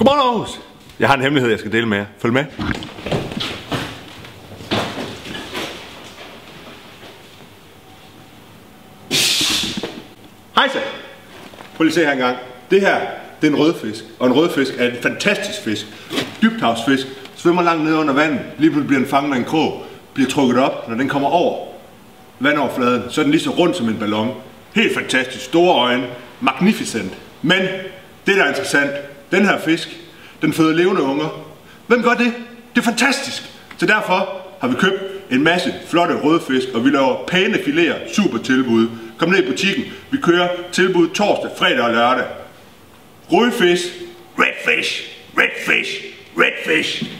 Godmorgen Aarhus! Jeg har en hemmelighed, jeg skal dele med jer. Følg med. Hej så! Prøv lige at se her engang. Det her, det er en rødfisk. Og en rødfisk er en fantastisk fisk. Dybthavsfisk. Svømmer langt ned under vandet. Lige pludselig bliver den fanget af en krog. Bliver trukket op. Når den kommer over vandoverfladen, så er den lige så rund som en ballon. Helt fantastisk. Store øjne. Magnificent. Men det, der er interessant, den her fisk, den føder levende unger. Hvem gør det? Det er fantastisk. Så derfor har vi købt en masse flotte rødfisk, og vi laver pæne filéer, super tilbud. Kom ned i butikken. Vi kører tilbud torsdag, fredag og lørdag. Rødfisk, red fish, red fish, red fish.